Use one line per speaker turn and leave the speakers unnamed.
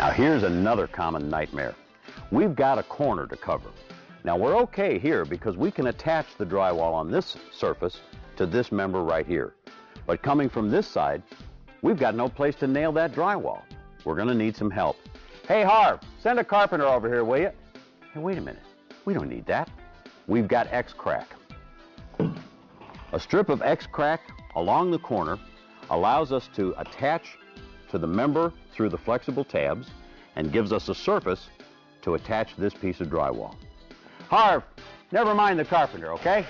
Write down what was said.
Now here's another common nightmare. We've got a corner to cover. Now we're okay here because we can attach the drywall on this surface to this member right here. But coming from this side, we've got no place to nail that drywall. We're going to need some help. Hey Harv, send a carpenter over here, will you? Hey, wait a minute. We don't need that. We've got X-Crack. A strip of X-Crack along the corner allows us to attach to the member through the flexible tabs and gives us a surface to attach this piece of drywall. Harv, never mind the carpenter, okay?